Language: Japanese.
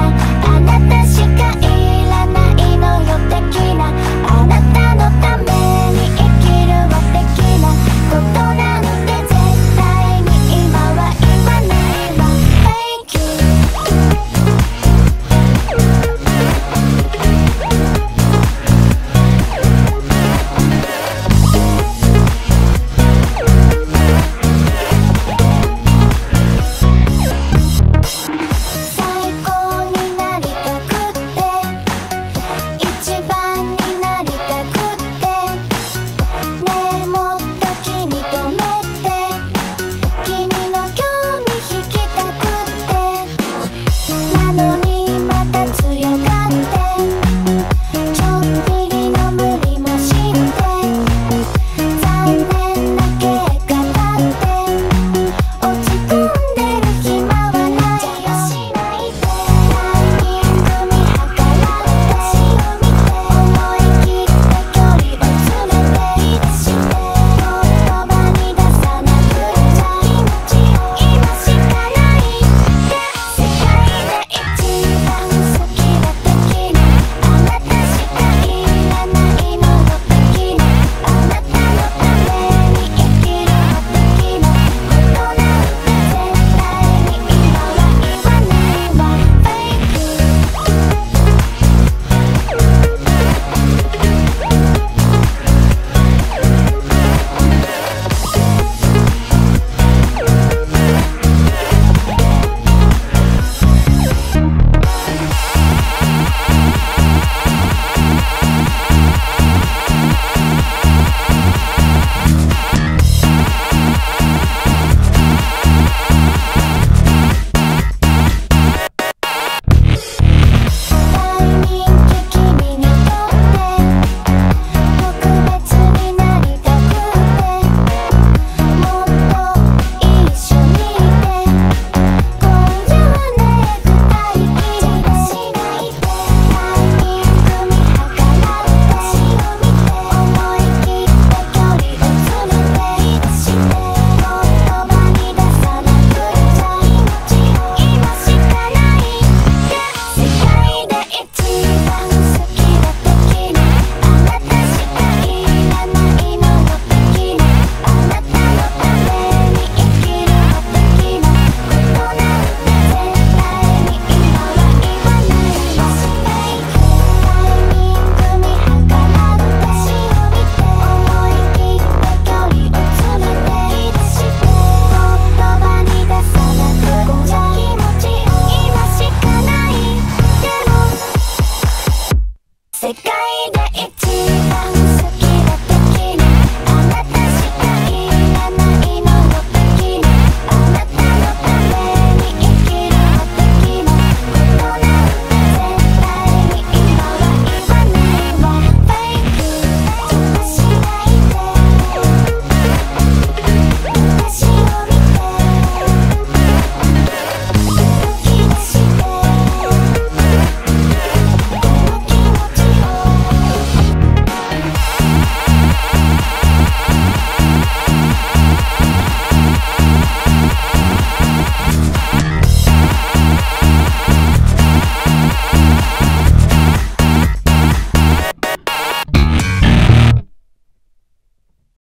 あなた